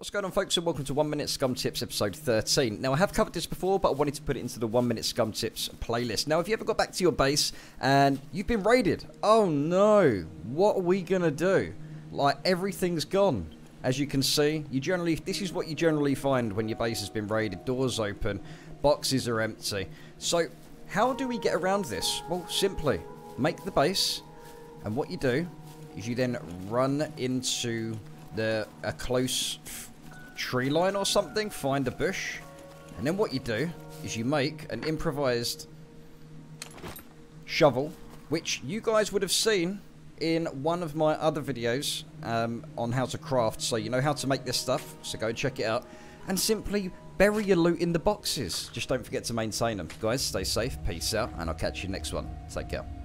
What's going on folks and welcome to 1 Minute Scum Tips episode 13. Now I have covered this before but I wanted to put it into the 1 Minute Scum Tips playlist. Now if you ever got back to your base and you've been raided, oh no, what are we going to do? Like everything's gone. As you can see, you generally this is what you generally find when your base has been raided. Doors open, boxes are empty. So how do we get around this? Well simply, make the base and what you do is you then run into the a close tree line or something, find a bush, and then what you do is you make an improvised shovel, which you guys would have seen in one of my other videos um, on how to craft, so you know how to make this stuff, so go check it out, and simply bury your loot in the boxes. Just don't forget to maintain them. Guys, stay safe, peace out, and I'll catch you next one. Take care.